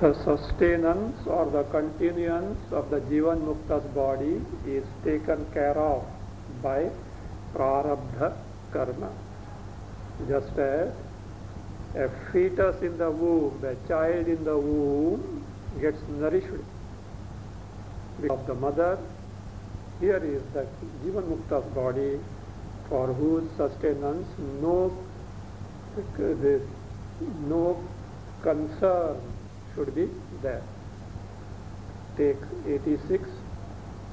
The sustenance or the continuance of the Jivan Mukta's body is taken care of by prarabdha karma. Just as a fetus in the womb, a child in the womb gets nourished of the mother. Here is the Jivan Mukta's body for whose sustenance no, no concern should be there. Take 86,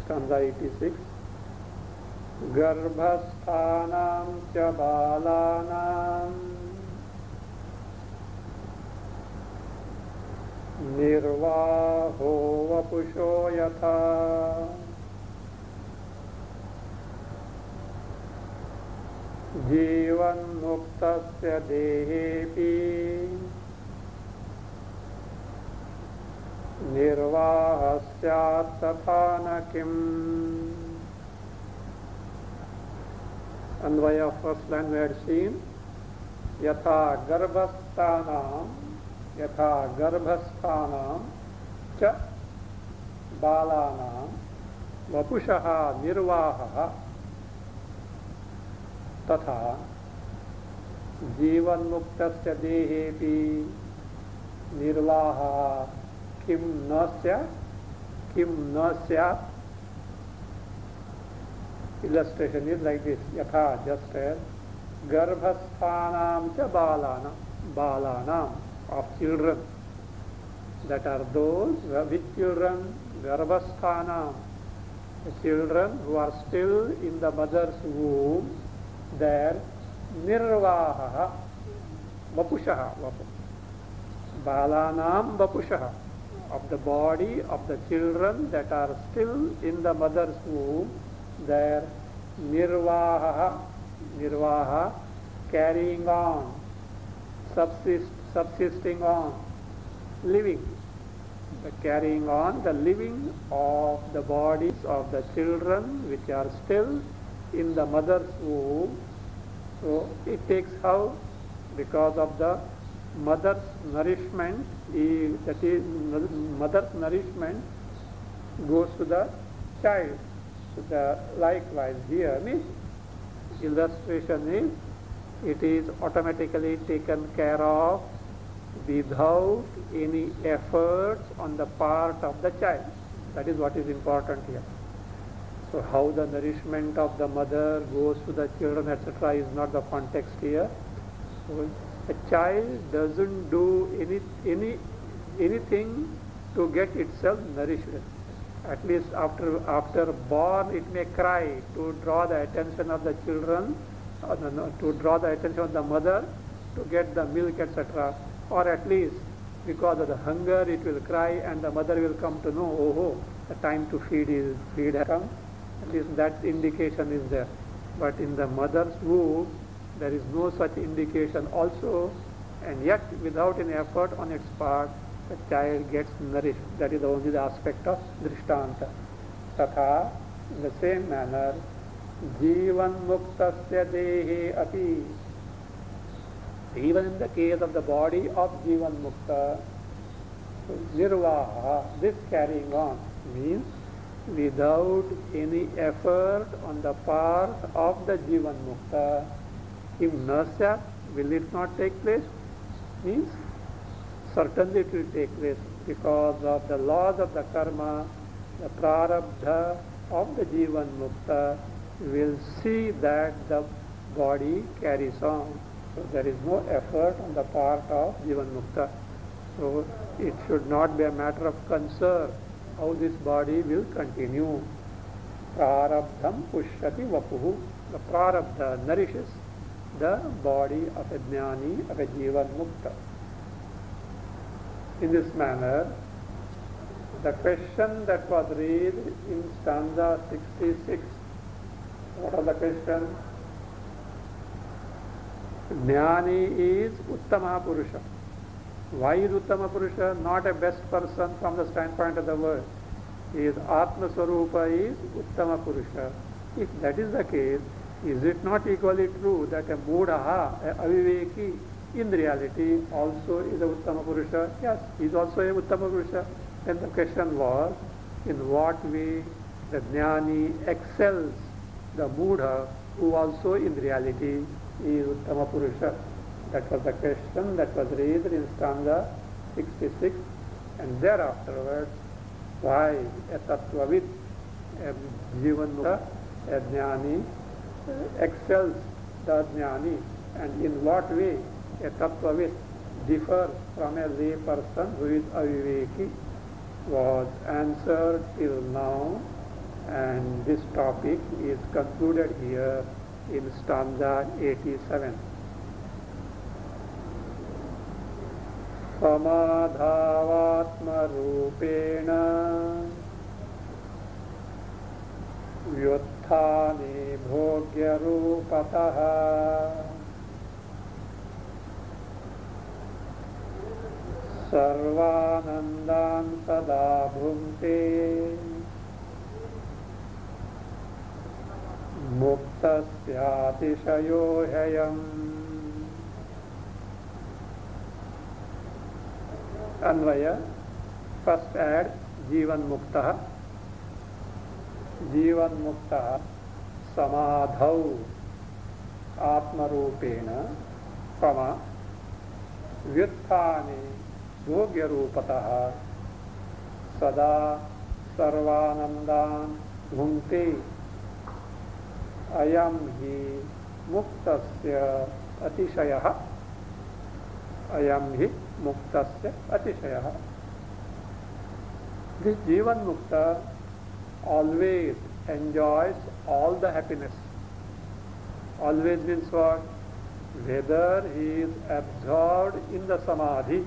stanza 86. गर्भस्थानां च बालानां निर्वाहो वपुषो यथा जीवन्मुक्तस्य देहेऽपि निर्वाहः स्यात् तथा न किम्। अन्वय first line had seen, यथा यथा च बालानाम वपुषः निर्वाहः तथा जीवन्मुक्तस्य देहेपि निर्वाहः किम न किम न इलस्ट्रेशन इज़ लाइक दिस यथा जस्ट एज गर्भस्थानाम च बालाना बालानाम of children that are those children गर्भस्थानाम children who are still in the mother's womb there निर्वाह वपुष Vapu बालानाम वपुष of the body of the children that are still in the mother's womb their nirvaha, nirvaha, carrying on, subsist, subsisting on, living, the carrying on the living of the bodies of the children which are still in the mother's womb. So it takes how? Because of the mother's nourishment, that is mother's nourishment goes to the child the likewise here means illustration is it is automatically taken care of without any efforts on the part of the child. That is what is important here. So how the nourishment of the mother goes to the children etc. is not the context here. So a child doesn't do any, any, anything to get itself nourished. At least after after born it may cry to draw the attention of the children uh, to draw the attention of the mother to get the milk etc or at least because of the hunger it will cry and the mother will come to know oh, oh the time to feed is feed has come. At least that indication is there. But in the mother's womb there is no such indication also and yet without any effort on its part the child gets nourished. That is only the aspect of drishtanta. Tatha, in the same manner, jivan muktasya dehe api. Even in the case of the body of jivan mukta, nirvaha, this carrying on means without any effort on the part of the jivan mukta, if nasya, will it not take place? Means certainly it will take place because of the laws of the karma, the prarabdha of the jivan mukta will see that the body carries on. So there is no effort on the part of jivan mukta. So it should not be a matter of concern how this body will continue. Prarabdham pushyati vapuhu. The prarabdha nourishes the body of a jnani, of a jivan mukta in this manner, the question that was raised in stanza 66, what was the question? Jnani is Uttama Purusha. Why is Uttama Purusha not a best person from the standpoint of the word? He is Atma Swarupa is Uttama Purusha. If that is the case, is it not equally true that a Mudha, a Aviveki, in reality also is a Uttama Purusha? Yes, he is also a Uttama Purusha. Then the question was, in what way the Jnani excels the Buddha who also in reality is Uttama Purusha. That was the question that was raised in stanza 66 and thereafterwards why a Tattvavid, a Jivan a Jnani excels the Jnani and in what way a Tattvavid differs from a lay person who is aviveki was answered till now and this topic is concluded here in stanza 87. समाधावात्मरूपेण व्युत्थाने भोग्यरूपतः। सर्वानन्दान् सदा भुङ्क्ते। मुक्तस्यातिशयो ह्ययम्। अन्वय first aid जीवन मुक्त जीवन मुक्त समाधौ। आत्मरूपेण कमा व्युत्थाने भोग्यरूपतः सदा सर्वानन्दान् भुङ्क्ते। अयम ही मुक्त अतिशय। अयम ही मुक्त अतिशय। जीवन मुक्त always enjoys all the happiness. Always means what? Whether he is absorbed in the samadhi,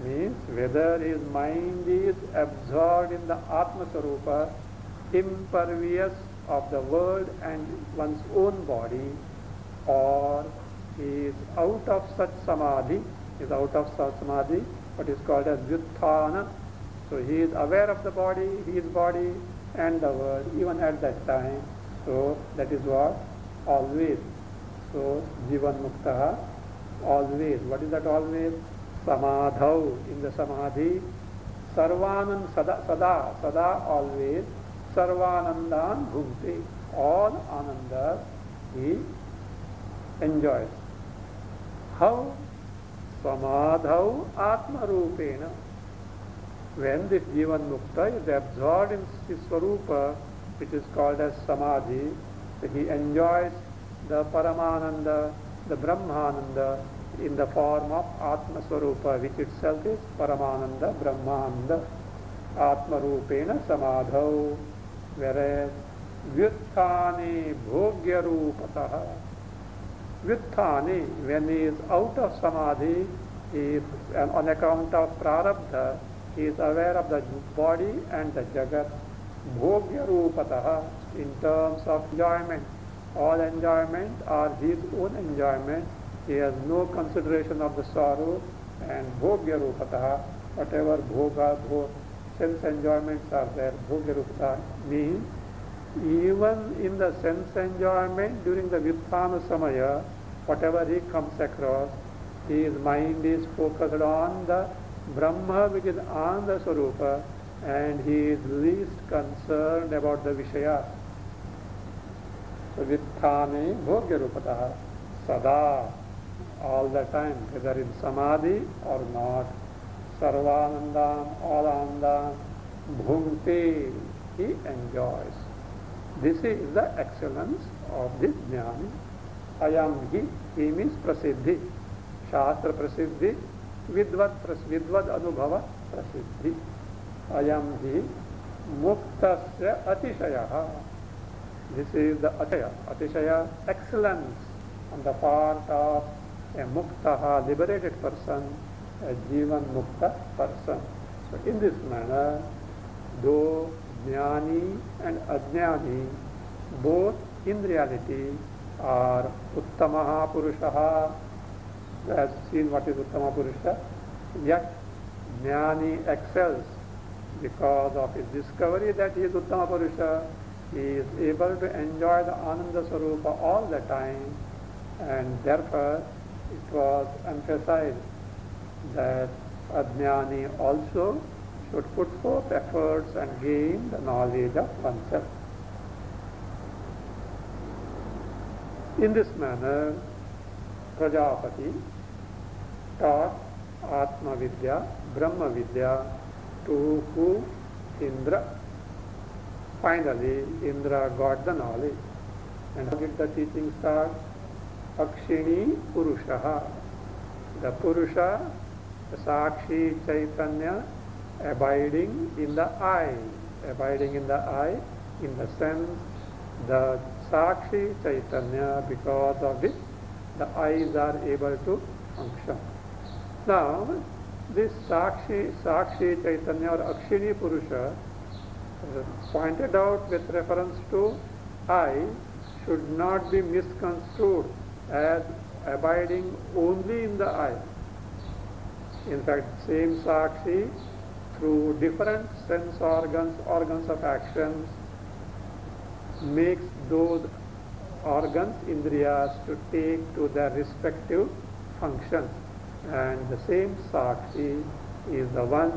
means whether his mind is absorbed in the Atma Sarupa, impervious of the world and one's own body, or he is out of such samadhi, is out of such samadhi, what is called as vyutthana. So he is aware of the body, his body, and the world even at that time. So that is what? Always. So jivan mukta always. What is that always? Samadhau in the samadhi. Sarvanand sada, sada, sada always. सर्वानंदान भुगते all ananda he enjoys. How? Samadhau Atma Rupena. When this Jivan Mukta is absorbed in his Swarupa, which is called as Samadhi, he enjoys the Paramananda, the Brahmananda in the form of Atma Swarupa, which itself is Paramananda, Brahmananda, Atma Rupena Samadhau. whereas vyuthane bhogya rupatah vyuthane when he is out of samadhi he is on account of prarabdha he is aware of the body and the jagat bhogya rupatah in terms of enjoyment. All enjoyment are his own enjoyment. He has no consideration of the sorrow and bhogya rupatah whatever bhoga bhoga sense enjoyments are there, bhogyarupta means even in the sense enjoyment during the Vyuthana Samaya, whatever he comes across, his mind is focused on the Brahma which is the Swarupa and he is least concerned about the Vishaya. So Vyuthane Bhogyarupata Sada all the time, whether in Samadhi or not. सर्वानंदम all anandam bhunte he enjoys this is the excellence of this jnani ayam hi he means prasiddhi shastra prasiddhi विद्वत् विद्वद् अनुभव प्रसिद्धि। अयम हि मुक्तस्य अतिशयः। This is the अतिशय। अतिशय excellence on the part of a मुक्तः liberated person a जीवन मुक्त person so in this manner the ज्ञानी एंड अज्ञानी बोथ इन रियलिटी आर उत्तम पुरुषः। As seen what is Uttama Purusha, yet Jnani excels because of his discovery that he is Uttama Purusha, he is able to enjoy the Ananda Sarupa all the time and therefore it was emphasized that Ajnani also should put forth efforts and gain the knowledge of oneself. In this manner, Prajapati taught Atma Vidya, Brahma Vidya to who? Indra. Finally, Indra got the knowledge. And how did the teaching start? Akshini Purushaha. The Purusha, the Sakshi Chaitanya, abiding in the eye. Abiding in the eye, in the sense, the Sakshi Chaitanya, because of which the eyes are able to function. Now, this Sakshi, Sakshi Chaitanya or Akshini Purusha uh, pointed out with reference to eye should not be misconstrued as abiding only in the eye. In fact, same Sakshi through different sense organs, organs of action, makes those organs, indriyas, to take to their respective functions. And the same Sakshi is the one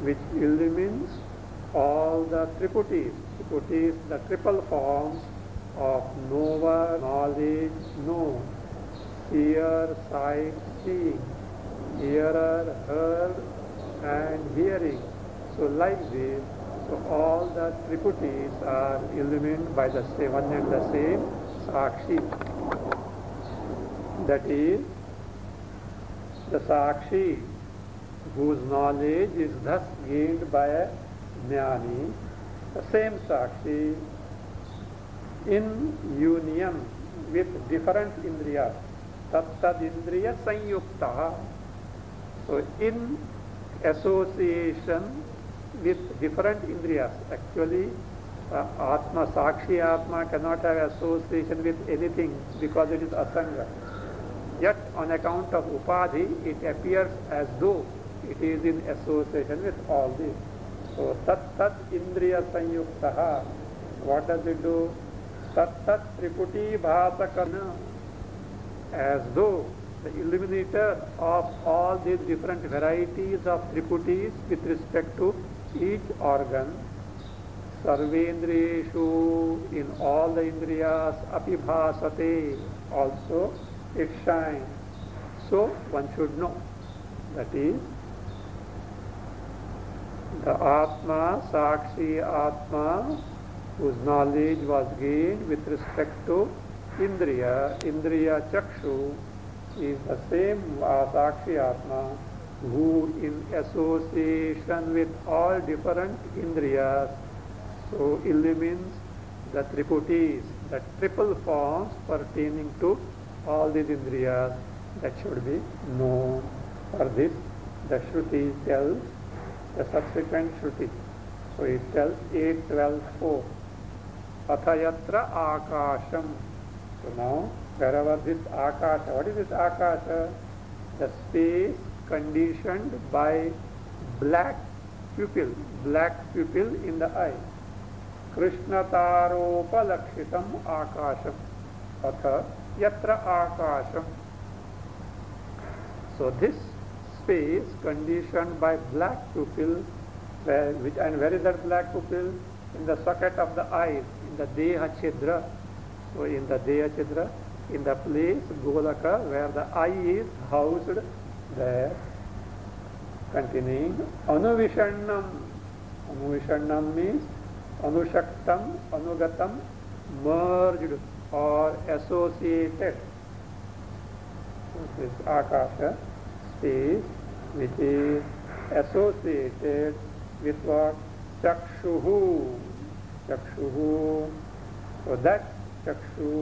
which illumines all the triputis. Triputis, the triple forms of knower, knowledge, known, seer, sight, seeing, hearer, heard, and hearing. So like this, so all the triputis are illumined by the same one and the same Sakshi. That is the Sakshi whose knowledge is thus gained by a Jnani, the same Sakshi in union with different Indriyas, Tattad Indriya Sanyukta. So in association with different indriyas. Actually, uh, Atma, Sakshi Atma cannot have association with anything because it is Asanga. Yet on account of Upadhi, it appears as though it is in association with all these. So, Tat Tat Indriya Sanyuktaha, what does it do? Tat Tat Triputi Bhasakana, as though the illuminator of all these different varieties of triputis with respect to each organ, sarvendriyeshu, in all the indriyas, apibhasate, also it shines. So one should know. That is, the Atma, Sakshi Atma, whose knowledge was gained with respect to Indriya, Indriya Chakshu, is the same uh, Sakshi Atma who in association with all different indriyas so illumines the triputis, the triple forms pertaining to all these indriyas that should be known. For this, the Shruti tells the subsequent Shruti. So it tells 8, 12, 4. Athayatra Akasham. So now, wherever this Akasha, what is this Akasha? The space conditioned by black pupil, black pupil in the eye. कृष्णतारोपलक्षितम आकाशम अथ यत्र आकाश so this space condition by black pupil and where is black pupil in the socket of the eyes in the देह छिद्र so in the देह छिद्र in the place गोलक where the eye is housed the continuing अनुविषणम means अनुशक्तम अनुगतम merged और associated Akash space which is associated with चक्षु चक्षु सो दैट चक्षु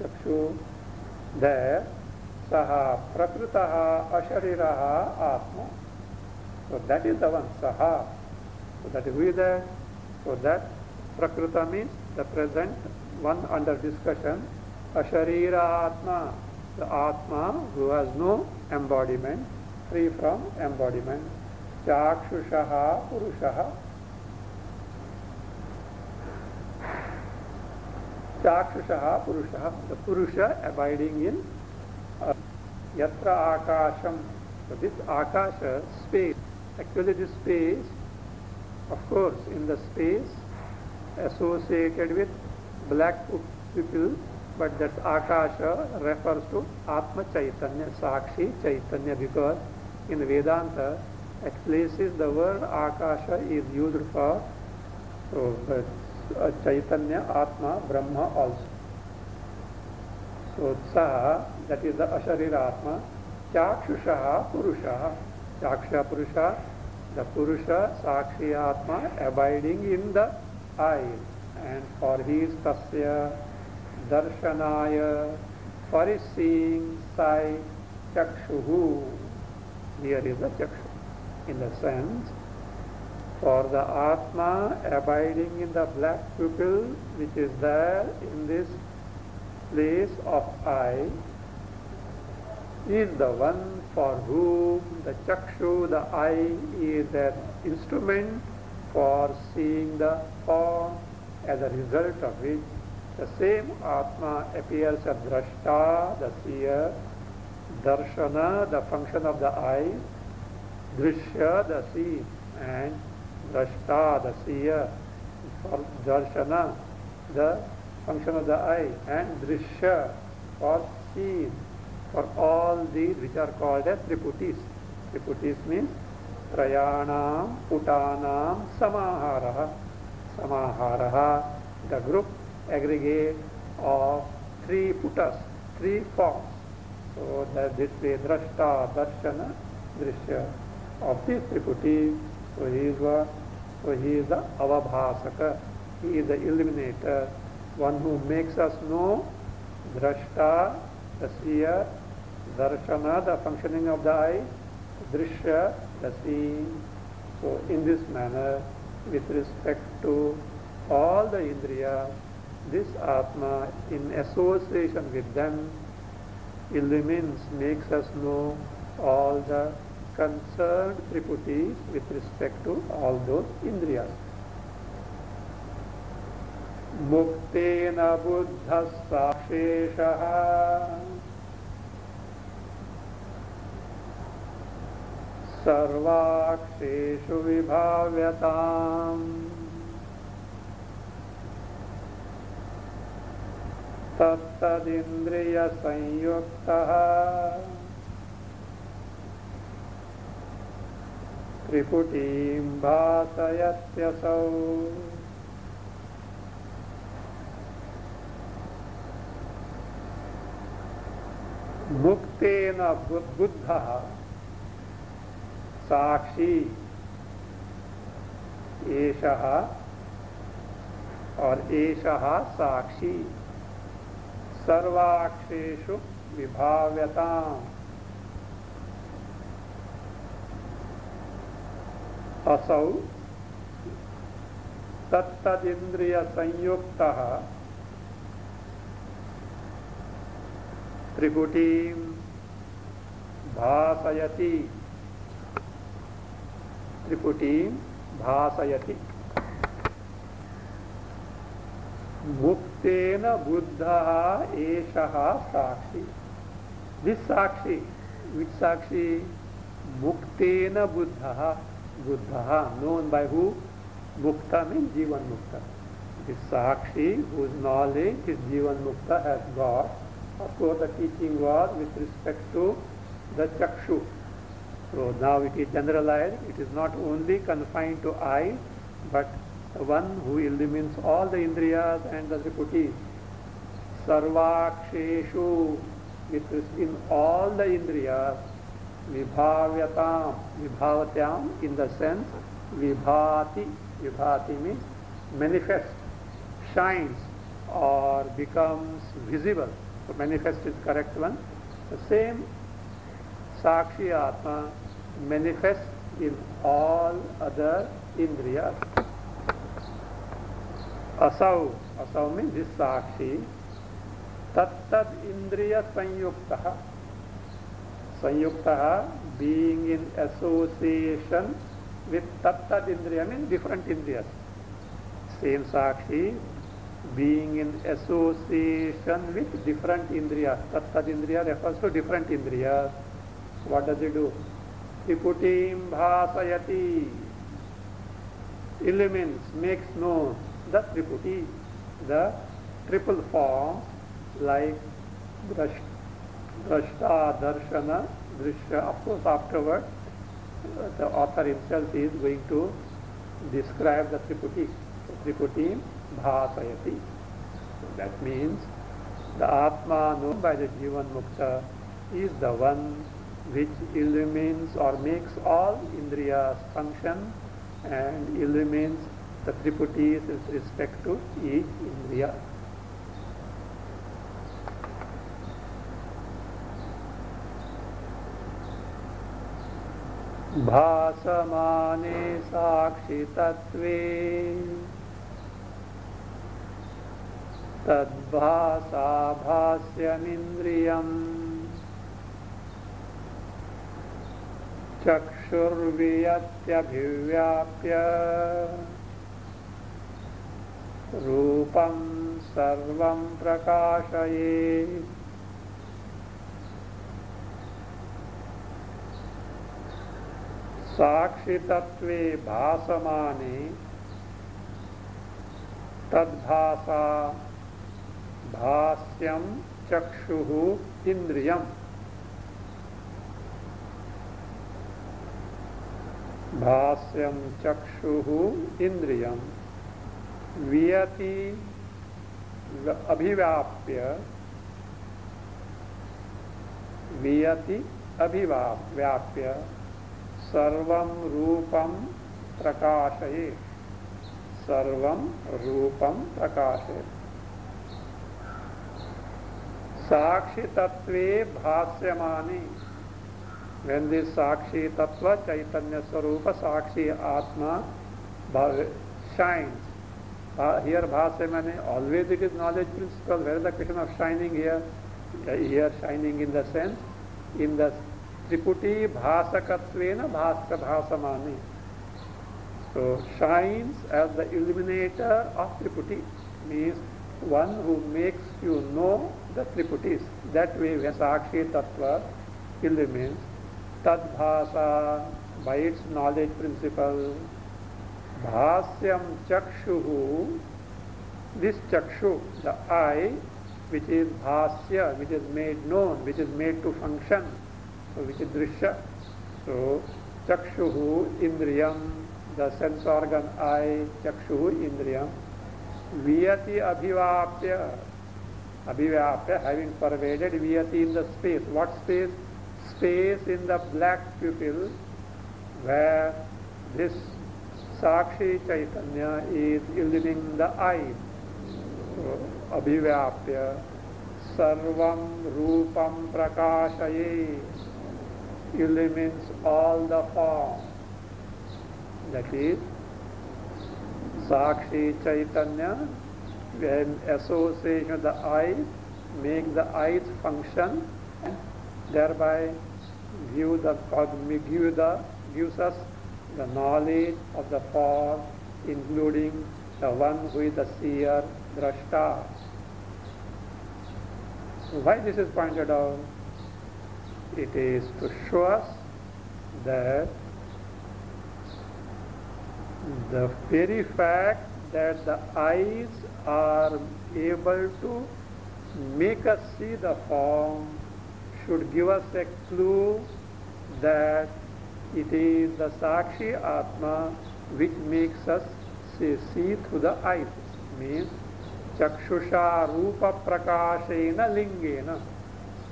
चक्षु द सह प्रकृत, अशरीर, आत्मा सो दैट इज़ द सह so is with so that प्रकृत means the present one under discussion. Asharira Atma, the Atma who has no embodiment, free from embodiment. Chakshushaha Purushaha. Chakshushaha Purushaha, the Purusha abiding in uh, Yatra Akasham. So this Akasha, uh, space, actually this space, of course, in the space associated with black people, but that Akasha refers to Atma Chaitanya, Sakshi Chaitanya, because in Vedanta, at places the word Akasha is used for so, uh, Chaitanya, Atma, Brahma also. So, Sa, that is the Asharira Atma, Chakshusha Purusha, Chaksha Purusha, the Purusha, Sakshi Atma, abiding in the eye. And for his Tasya, Darshanaya, for his seeing sight, Chakshuhu, here is the Chakshu, in the sense, for the Atma abiding in the black pupil which is there in this place of eye is the one for whom the chakshu, the eye, is an instrument for seeing the form as a result of which the same Atma appears as drashta, the seer, darshana, the function of the eye, drishya, the see, and drashta, the seer, for darshana, the function of the eye, and drishya, for seeing, for all these which are called as triputis. Triputis means trayanam, putanam, samahara. Samahara, the group aggregate of three putas, three forms. So that this way drashta, darshana, drishya of these triputis so he is what? So he is the avabhasaka. He is the illuminator, one who makes us know drashta, the seer, darshana, the functioning of the eye, drishya, the seeing. So in this manner, with respect to all the indriyas, this Atma, in association with them, illumines, makes us know all the concerned triputis with respect to all those indriyas. मुक्तेन बुद्धस्साक्षेषः सर्वाक्षेषु विभाव्यताम्। तत्तदिन्द्रियसंयुक्तः त्रिपुटीं भासयत्यसौ। मुक्तेन बुद्ध साक्षी। एषः और एषः साक्षी। सर्वाक्षेषु विभाव्यताम्। असौ तत्तदिंद्रिय संयुक्त त्रिपुटी भासयति। त्रिपुटी भाषयति मुक्तेन बुद्ध एष साक्षी। This Sakshi? विच साक्षी? मुक्तेन बुद्धः। बुद्धः नोन बाय हु मुक्त मीन जीवन मुक्त this Sakshi whose knowledge this जीवन मुक्त has got of course the teaching was with respect to the चक्षु। So now it is generalized. It is not only confined to I, but one who illumines all the Indriyas and the Triputis. Sarvaksheshu, it is in all the Indriyas, Vibhavyatam, Vibhavatyam in the sense Vibhati, Vibhati means manifest, shines or becomes visible. So manifest is correct one. The same साक्षी आत्मा manifest in all other इंद्रिया असौ असौ में जिस साक्षी तत्त इंद्रिय संयुक्त। संयुक्त बीइंग इन एसोसिएशन विथ तत्त इंद्रिय मीन डिफरेंट इंद्रिय same Sakshi being in association with different इंद्रिया तत्त इंद्रिया रेफर्स टू डिफरेंट इंद्रिया What does it do? Triputim bhasayati illumines, makes known the triputi, the triple form like drashta, darshana, drishya. Of course, afterward, the author himself is going to describe the triputi. Triputi bhasayati. That means the Atma known by the Jivan Mukta is the one which illumines or makes all indriyas function and illumines the triputis with respect to each indriya. भासमाने साक्षितत्वे तद्भासा चक्षुर्वियत्यभिव्याप्य रूपं सर्वं प्रकाशयेत्। साक्षितत्वे भासमाने तद्भासा भाष्यम चक्षु इंद्रियम भाष्यम चक्षु इंद्रियम वियति अभिव्याप्य वियति अभिव्याप्य सर्वं रूपं प्रकाशये। सर्वं रूपं प्रकाशये। साक्षी तत्व भाष्यमानी वेन दिस साक्षी तत्व चैतन्य स्वरूप साक्षी आत्मा शाइन्स हियर भाष्य मैंने always it is knowledge principle where the question of shining here here shining in the sense in the त्रिपुटी भाषकत्व भास्कर भाषमानी so shines as the illuminator of Triputi means one who makes you know the त्रिपुटीज that way way साक्षी तत्व illuminate तद्भाषा बाइट्स knowledge principle भाष्यम चक्षु this चक्षु the eye which is भाष्य which is made known which is made to function so which is दृश्य so चक्षु इंद्रियम द सेंस ऑर्गन आई चक्षु इंद्रियम वियति अभिवाप्य अभिव्याप्य having pervaded वियति in the space what space Space in the black pupil where this Sakshi Chaitanya is illumining the eye. So, abhivyapya sarvam rupam prakashaye illumines all the form. That is, Sakshi Chaitanya, when association of the eyes, make the eyes function, thereby give the give the gives us the knowledge of the form, including the one who is the seer, drashta. Why this is pointed out? it is to show us that the very fact that the eyes are able to make us see the form should give us a clue that it is the Sakshi Atma which makes us see, see through the eyes. Means Chakshusha Rupa Prakashena Lingena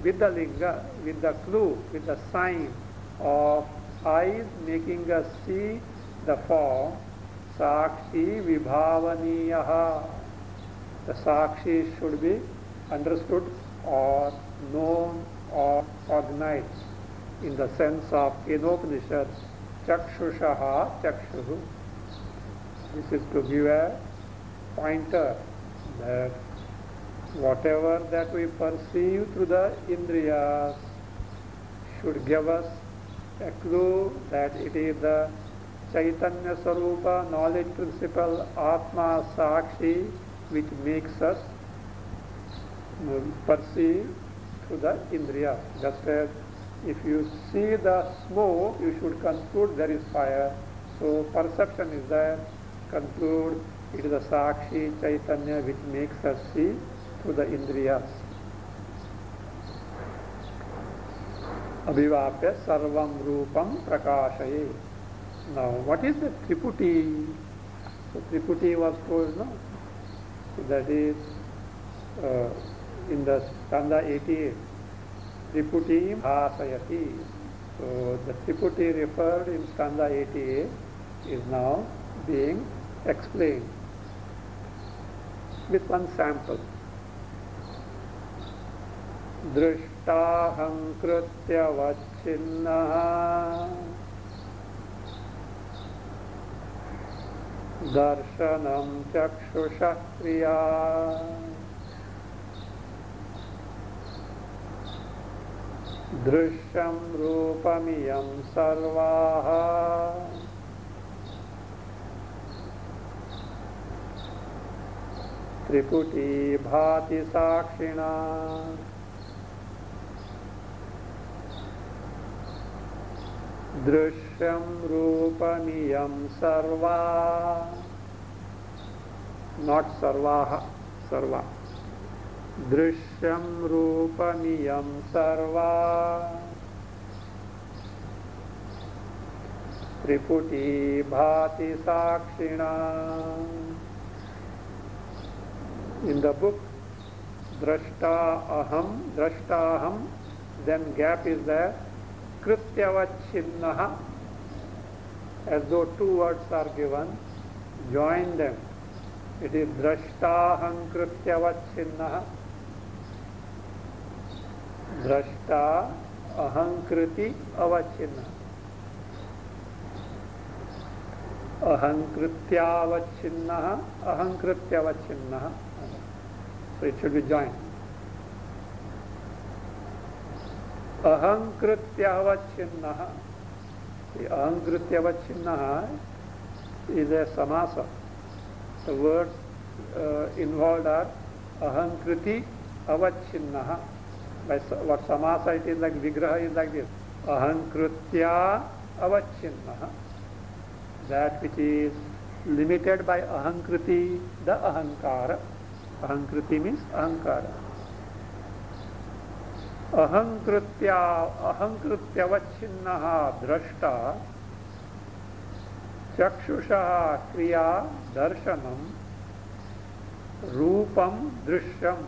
with the linga, with the clue, with the sign of eyes making us see the form, sakshi vibhavaniyaha. The sakshi should be understood or known or cognized in the sense of Kenopanishad, chakshushaha chakshuhu. This is to give a pointer that whatever that we perceive through the indriyas should give us a clue that it is the Chaitanya Sarupa knowledge principle Atma Sakshi which makes us perceive through the indriya. Just as if you see the smoke, you should conclude there is fire. So perception is there, conclude it is the Sakshi Chaitanya which makes us see through the Indriyas. Abhivapya Sarvam Rupam Prakashaye. Now, what is the Triputi? So, Triputi was told, no? So that is uh, in the Skanda 88. Triputi Bhasayati. So, the Triputi referred in Skanda 88 is now being explained with one sample. दृष्टाहङ्कृत्यवच्छिन्नः दर्शनं चक्षुषः क्रिया दृश्यं रूपमियं सर्वाः। त्रिपुटी भाति साक्षिणा। दृश्यं रूपमियं सर्वा। Not सर्वाः सर्वा। दृश्यं सर्वा त्रिपुटी भाति साक्षिणा in the book drashta aham drashtaham then gap is there krityavachinnaha as though two words are given join them it is drashtaham krityavachinnaha भ्रष्टा अहंकृति अवच्छिन्न। अहंकृत्यावच्छिन्न, अहंकृत्यवच्छिन्न। शुड बी ज्वाइन अहंकृत्यवच्छिन्न। अहंकृत्यवच्छिन्न इज़ ए समास वर्ड इन्वॉल्व आर uh, अहंकृति अवच्छिन्न। By what samasa it is like vigraha is like this. Ahankritya avachinnaha. That which is limited by ahankriti, the ahankara. अहंकृति मीन्स अहंकार अहंकृत्या अहंकृत्यवच्छिन्न दृष्टा चक्षुष क्रिया दर्शनम रूपम दृश्यम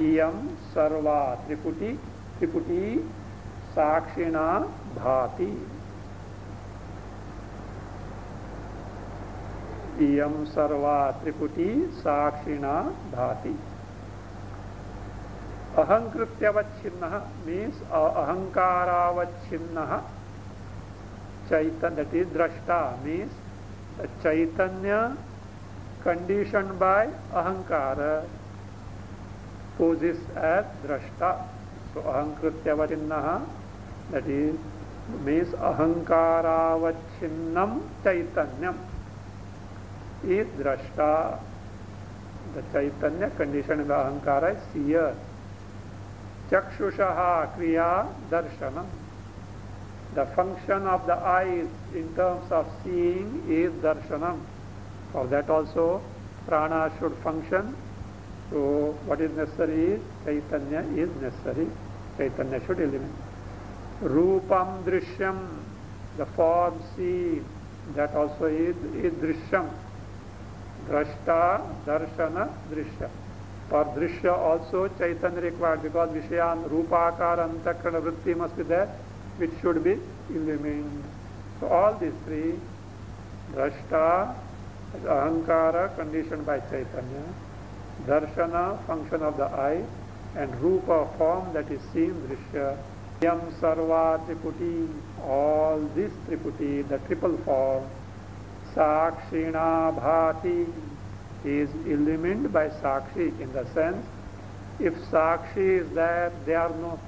इयम सर्वा त्रिपुटी त्रिपुटी साक्षिणा भाति। इयम सर्वा त्रिपुटी साक्षिणा भाति। अहंकृत्यवच्छिन्न मीन्स अहंकारावच्छिन्न। चैतन्य दृष्टा मीन्स चैतन्य कंडीशन बाय अहंकार। poses as drashta. So ahankrutya that is means ahankaravachinnam chaitanyam is drashta. The chaitanya condition of the ahankara is seer. Chakshushaha kriya darshanam. The function of the eyes in terms of seeing is darshanam. For that also prana should function So what is necessary is Chaitanya is necessary. Chaitanya should eliminate. Rupam drishyam, the form seen, that also is, is drishyam. drashta, darshana, drishya. For drishya also chaitanya required because vishayan, rupakara, antakrana, vritti must be there which should be illumined. So all these three, drashta, ahankara conditioned by chaitanya, darshana function of the eye and rupa form that is seen, drishya, yam sarva triputi, all these triputi, the triple form, Sakshina bhati is illumined by Sakshi in the sense if Sakshi is there, they are no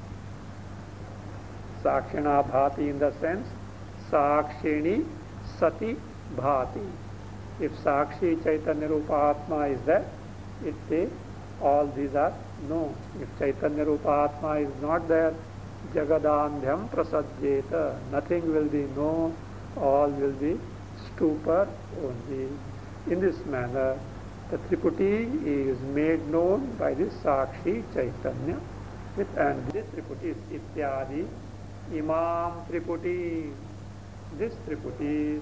Sakshina bhati in the sense Sakshini sati bhati. If Sakshi Chaitanya Rupa Atma is there, it says all these are no. If Chaitanya Rupa Atma is not there, Jagadandhyam prasadyeta. Nothing will be known, all will be stupor only. In this manner, the Triputi is made known by this Sakshi Chaitanya. With, and this Triputi is Ityadi, Imam Triputi. This Triputi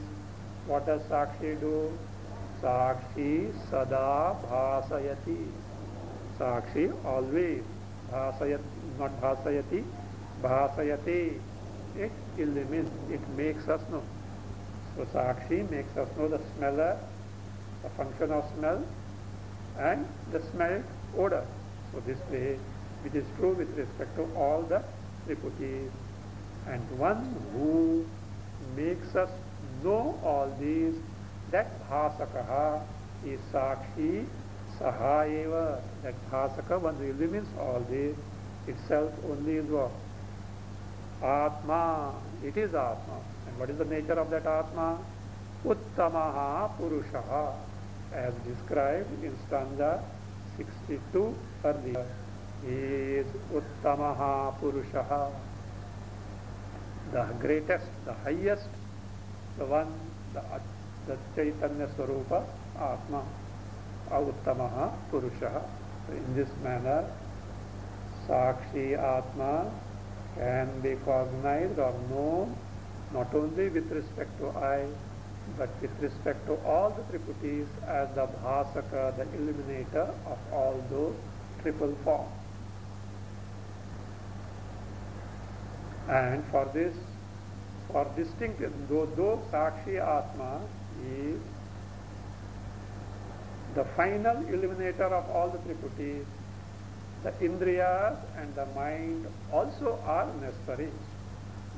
what does Sakshi do? Sakshi Sada Bhasayati. Sakshi always Bhasayat, not Bhasayati, Bhasayate. It illumines, it makes us know. So Sakshi makes us know the smeller, the function of smell, and the smell odor. So this way which is true with respect to all the triputis. And one who makes us know all these, that sakshi सहाव that bhashaka one really all this itself only is atma. It is atma. And what is the nature of that atma? Uttam purush. As describe in stanza sixty two for these uttam purush. The greatest the highest the one the chaitanya swarup atma. Uttam purush. In this manner sakshi atma can be cognize or known not only with respect to eye but with respect to all the triputis as the bhashaka the eliminator of all the triple form and for this for distinguish the sakshi atma is the final illuminator of all the triputis, the indriyas and the mind also are necessary.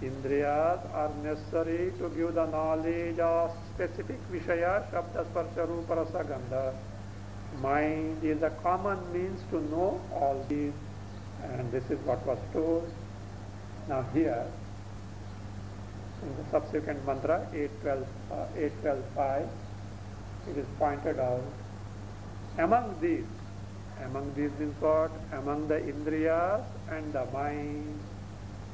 Indriyas are necessary to give the knowledge of specific Vishaya, Shabda, Sparsha, Rupa, Rasa, Gandha. Mind is a common means to know all these and this is what was told. Now here, in the subsequent mantra 812, uh, 812 it is pointed out, among these among these is what? Among the indriyas and the mind.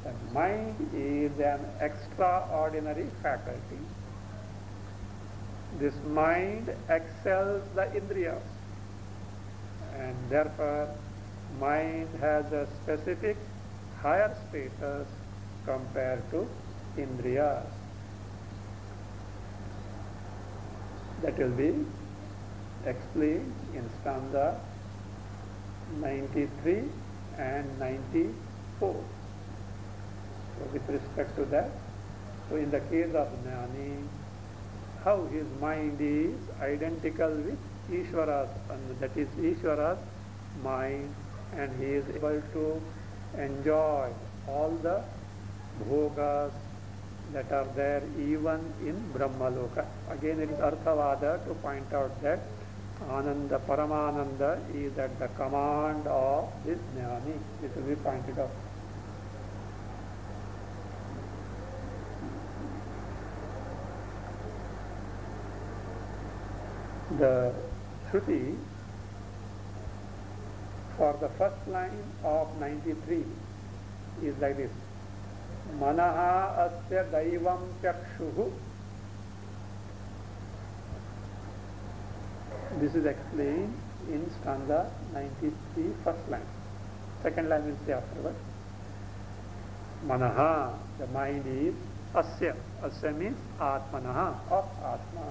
The mind is an extraordinary faculty. This mind excels the indriyas. And therefore, mind has a specific higher status compared to indriyas. That will be explained in stanza 93 and 94. So with respect to that, so in the case of Jnani, how his mind is identical with Ishvara's, and that is Ishvara's mind, and he is able to enjoy all the bhogas that are there even in Brahmaloka. Again, it is Arthavada to point out that Ananda, Paramananda is at the command of this Jnani. This will be pointed out. The Shruti for the first line of 93 is like this. मन अस्व चक्षु। This is explain in Skanda ninety three first line second line will say afterward मन the mind is अस्य अस्य means आत्मन of आत्मा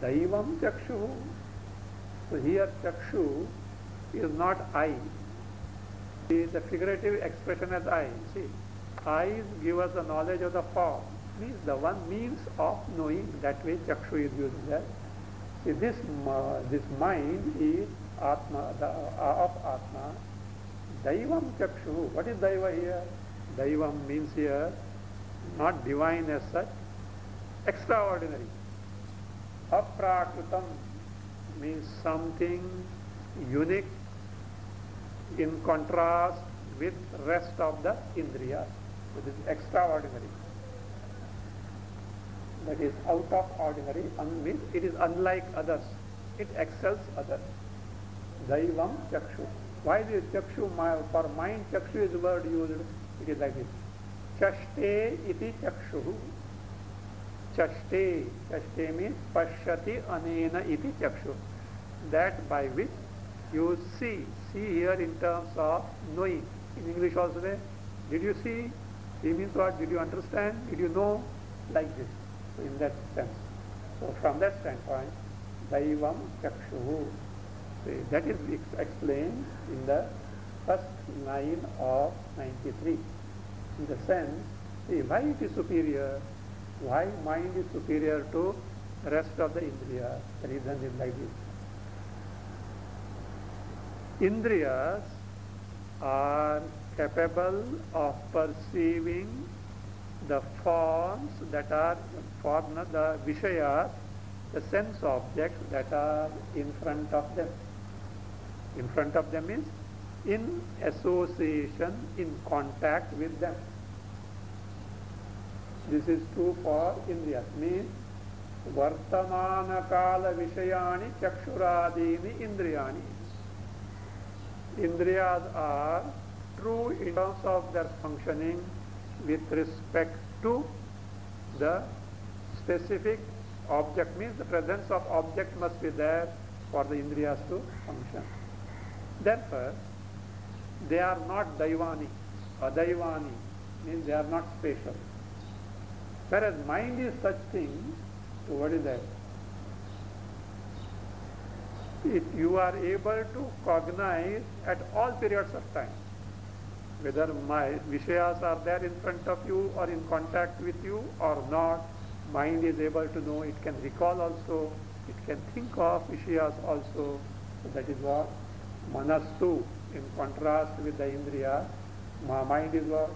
दैव चक्षु सो हियर चक्षु is not eye the figurative expression as eye see eyes give us the knowledge of the form. Means the one means of knowing. That way chakshu is used there. See, this, this mind is Atma, the, uh, of Atma. Daivam Chakshu. What is Daiva here? Daivam means here not divine as such, extraordinary. Aprakritam means something unique in contrast with rest of the indriyas. So this is extraordinary. that is out of ordinary, un means it is unlike others. It excels others. Daivam chakshu. Why is chakshu? For mind, chakshu is word used. It is like this. Chaste iti chakshu. Chaste. Chaste means pashyati anena iti chakshu. That by which you see. See here in terms of knowing. In English also. Did you see? See means what? Did you understand? Did you know? Like this. In that sense. So from that standpoint, Daivam Chakshu. That is explained in the first line of 93. In the sense, see, why it is superior? Why mind is superior to the rest of the Indriya? The reason is like this. Indriyas are capable of perceiving the forms that are form the vishayas, the sense objects that are in front of them. In front of them is in association, in contact with them. This is true for Indriyas. Means Vartamanakala Vishayani Chakshuradini Indriyani. Indriyas are true in terms of their functioning with respect to the specific object means the presence of object must be there for the indriyas to function. Therefore, they are not daivani, adaivani, means they are not spatial. Whereas mind is such thing, so what is that? It, you are able to cognize at all periods of time whether my Vishayas are there in front of you or in contact with you or not, mind is able to know, it can recall also, it can think of Vishayas also. So that is what Manastu, in contrast with the Indriya, my mind is what?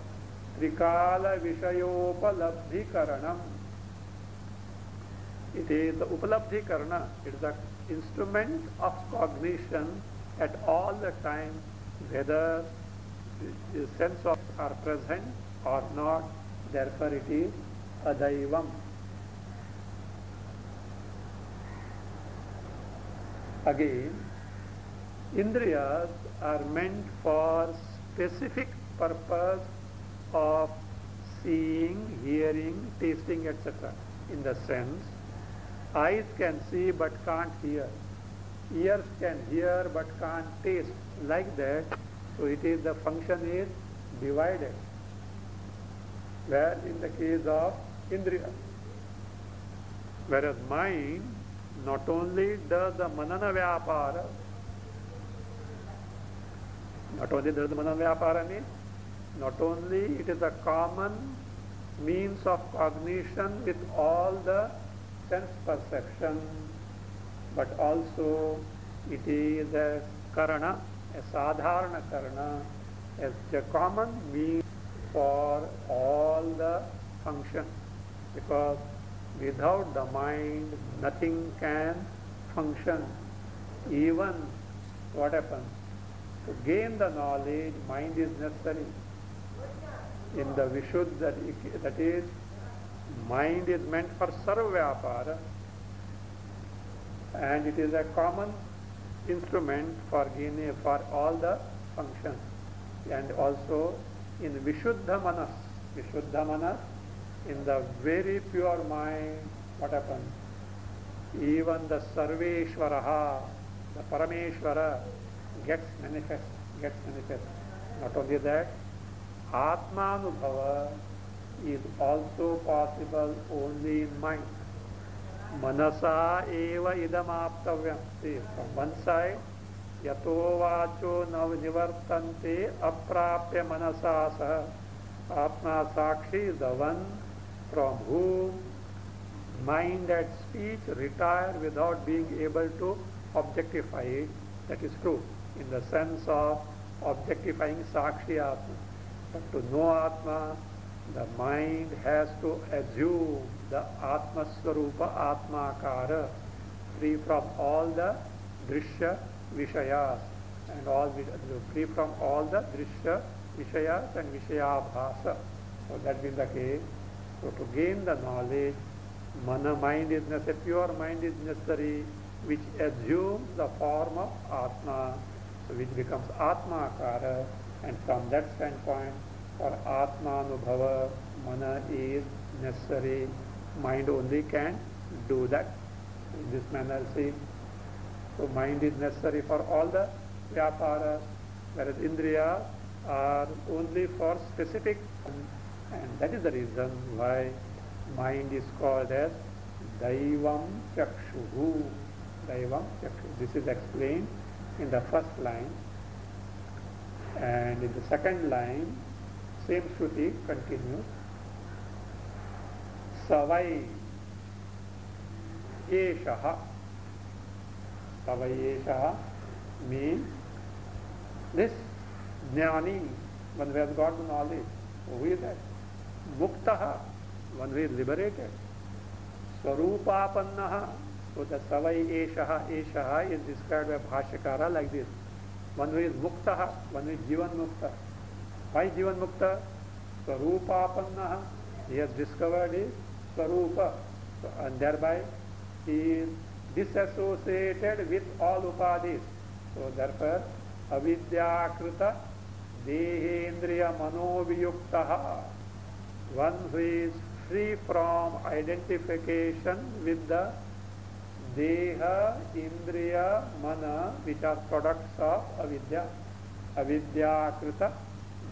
Trikala Vishayopalabdhi Karanam. It is the Upalabdhi Karana, it is the instrument of cognition at all the time, whether sense of are present or not, therefore it is adaivam. Again, indriyas are meant for specific purpose of seeing, hearing, tasting, etc. In the sense, eyes can see but can't hear, ears can hear but can't taste. Like that, so it is the function is divided. Where in the case of Indriya. Whereas mind not only does the manana vyapara, not only does the manana vyapara mean, not only it is a common means of cognition with all the sense perception, but also it is a karana, sadharana karana as the common means for all the function because without the mind nothing can function. Even what happens? To gain the knowledge, mind is necessary. In the Vishuddha, that, is, mind is meant for sarvyapara and it is a common instrument for gaining for all the functions. And also in Vishuddha Manas, Vishuddha Manas, in the very pure mind, what happens? Even the Sarveshwaraha, the Parameshwara gets manifest, gets manifest. Not only that, Atmanubhava is also possible only in mind. मनसा एव इदमाप्तव्य। मनसा यतो वाचो न निवर्तन्ते अप्राप्य मनसा सह। आत्मा साक्षी दवन from whom mind and speech retire without being able to objectify that is true in the sense of objectifying साक्षी आत्मा बट टू नो आत्मा the mind has to assume the Atma Swarupa Atmakara, free from all the Drishya Vishayas and all free from all the Drishya Vishayas and Vishayabhasa. So that being the case, so to gain the knowledge, Mana mind is necessary, pure mind is necessary, which assumes the form of Atma, so which becomes Atma Akara, and from that standpoint, for Atma Anubhava, Mana is necessary, mind only can do that. In this manner, see. So mind is necessary for all the vyapara, whereas Indriya are only for specific, and that is the reason why mind is called as Daivam Chakshuhu. Daivam Chakshuhu. This is explained in the first line. And in the second line, same Shruti continue सवै एष। सवै एष mean this ज्ञानी one way got the knowledge who that मुक्त one way is liberated स्वरूपापन्न so that सवै एष एष इज़ डिस्क्राइब बाय भाष्यकार like this one way is मुक्त वन वे जीवन मुक्त Has discovered his Swarupa. So, and thereby he is disassociated with all upadhis. So therefore, avidyakrita dehendriya manoviyuktaha, one who is free from identification with the deha, indriya, mana, which are products of avidya. Avidyakrita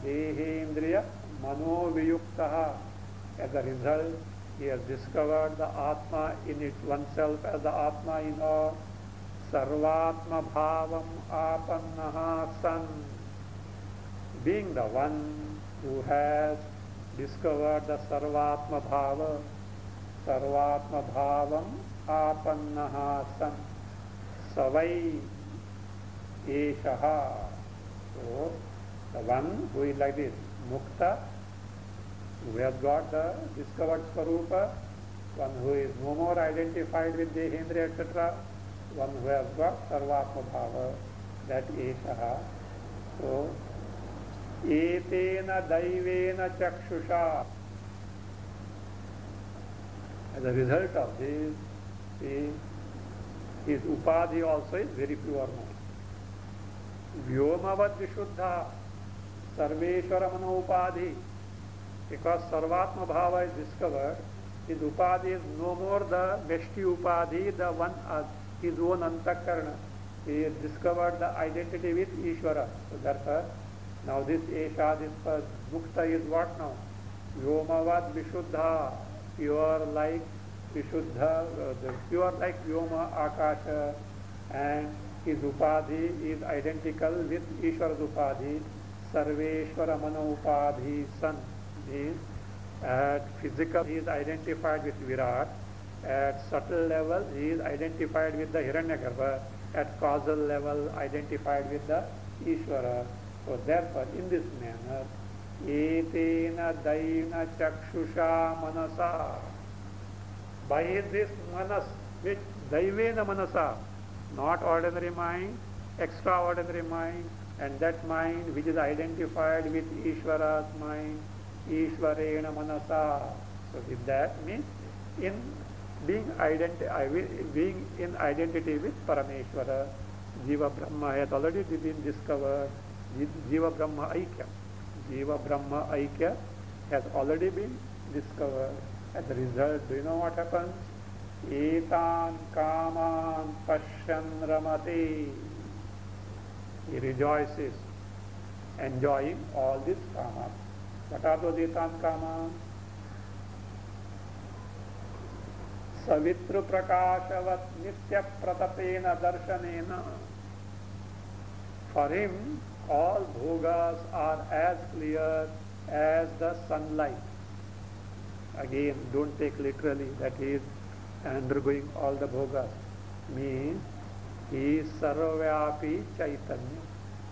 देहेन्द्रिय मनोवियुक्त। As a result he has discovered the आत्मा in it one self as the आत्मा in all सर्वात्म भाव आपन्न सन being the one who has discovered the सर्वात्म भाव सर्वात्म भाव आपन्न सन सवै एष one who is like this, mukta, who has got the discovered Swarupa, one who is no more identified with Dehendra, etc., one who has got Sarvatma Bhava, that Eshaha. So, Etena Daivena Chakshusha. As a result of this, his, his Upadhi also is very pure mind. Vyomavad Vishuddha सर्वेश्वर मनोपाधि because सर्वात्म भाव is discovered is उपाधि is no more the bestie उपाधि the one is own अंतकरण is discovered the identity with Ishwar now this Esha this मुक्त is what now व्योमवाद Vishuddha pure like विशुद्ध pure like Vyom Akash and is उपाधि is identical with ईश्वर उपाधि Sarveshwara Mano Upadhi San is at physical he is identified with Virat, at subtle level he is identified with the Hiranyagarbha, at causal level identified with the Ishvara. So therefore in this manner, etena daina chakshusha manasa. By this manas, which daivena manasa, not ordinary mind, extraordinary mind, and that mind which is identified with Ishvara's mind, Ishvarena Manasa. So with that means in being identi- being in identity with Parameshwara, Jiva Brahma has already been discovered. Jiva Brahma Aikya. Jiva Brahma Aikya has already been discovered. As a result, do you know what happens? Etan kaman pashyan ramate. He rejoices, enjoying all these kamas. What are those etan kamas? सवित्र प्रकाशवत नित्य प्रतपेन दर्शनेन For him, all bhogas are as clear as the sunlight. Again, don't take literally that he is undergoing all the bhogas. Means he is sarvyapi chaitanya.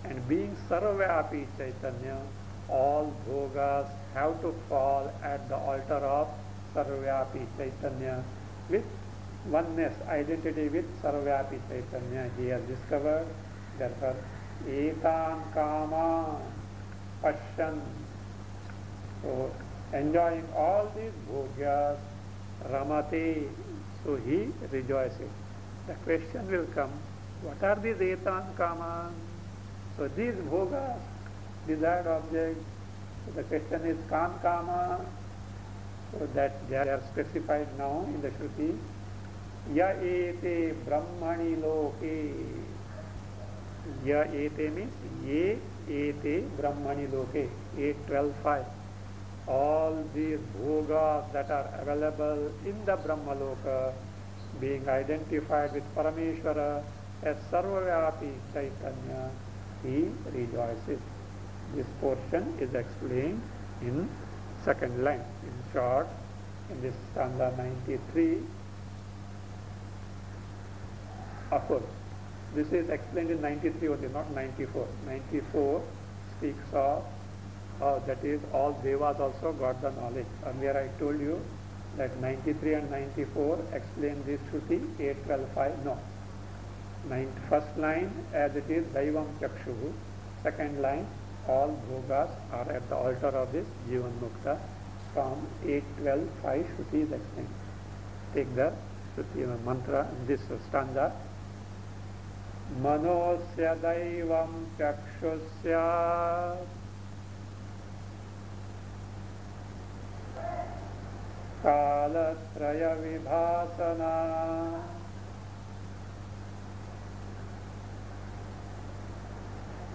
And being sarvyapi chaitanya, all bhogas have to fall at the altar of sarvyapi chaitanya with oneness, identity with sarvyapi chaitanya. He has discovered, therefore, etan kama pashan. So, enjoying all these bhogyas, Ramate, so he rejoices. The question will come, what are these etan kaman? So these bhogas, desired objects, so the question is kan kama, so that they are specified now in the Shruti. Ya ete brahmani loke. Ya ete means ye ete brahmani loke. 8, 12, 5 all these bhogas that are available in the Brahmaloka being identified with Parameshwara as Sarvavyapi Chaitanya, he rejoices. This portion is explained in second line. In short, in this stanza 93, of course, this is explained in 93 only, not 94. 94 speaks of uh, that is all devas also got the knowledge. Earlier I told you that 93 and 94 explain this Shruti, 8, 12, 5, no. Ninth, first line as it is Daivam Chakshu, second line all bhogas are at the altar of this Jivan Mukta from 8, 12, 5 Shruti is explained. Take the Shruti uh, mantra this stanza. मनोस्य दैवं चक्षुस्या कालत्रयविभासना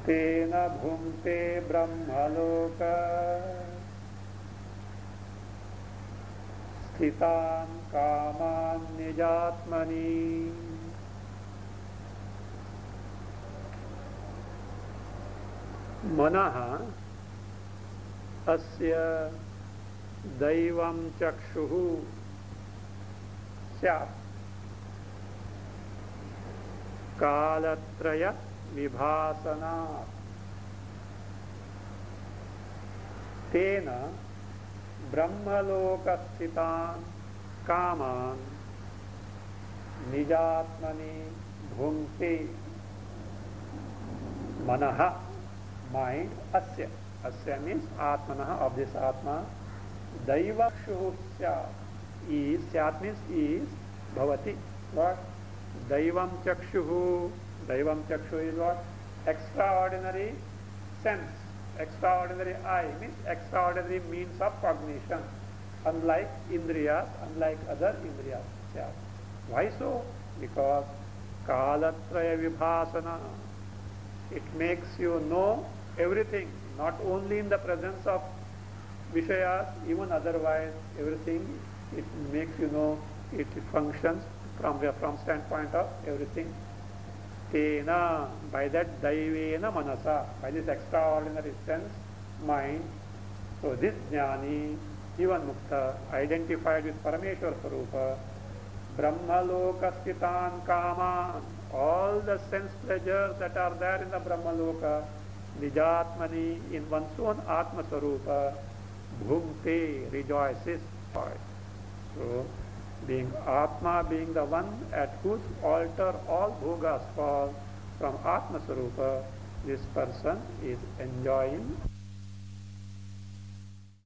तेन भुङ्क्ते ब्रह्मलोक। स्थितान् कामान् निजात्मनि। मनः अस्य दैवं चक्षुः स्यात्। कालत्रय विभासना तेन ब्रह्मलोकस्थिता काम निजात्म भुंक्ति मन माइंड अस्य। अस्य मीन्स आत्मन ऑफ़ दिस आत्मा। दैवक्षु सी सैट मीन्स ईज भवती। दैव चक्षु। Daivam. Chakshu is what? Extraordinary sense. Extraordinary eye means extraordinary means of cognition. Unlike Indriyas, unlike other Indriyas. Yeah. Why so? Because Kalatraya Vibhasana. It makes you know everything, not only in the presence of Vishayas, even otherwise, everything, it makes you know, it functions from from standpoint of everything. Tena, by that daivena manasa, by this extraordinary sense, mind, so this jnani, even mukta, identified with Parameshwar Sarupa, Brahmaloka stitan kama, all the sense pleasures that are there in the Brahmaloka, Nijatmani, in one's own Atma Sarupa, bhumte, rejoices for it. So, being Atma, being the one at whose altar all bhogas fall from Atma Sarupa, this person is enjoying